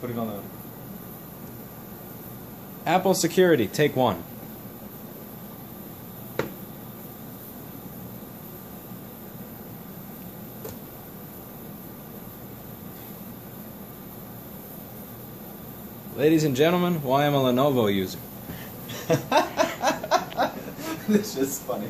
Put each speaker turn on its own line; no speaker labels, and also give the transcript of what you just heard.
Put it on the.
Apple security, take one. Ladies and gentlemen, why I'm a Lenovo user.
This is funny.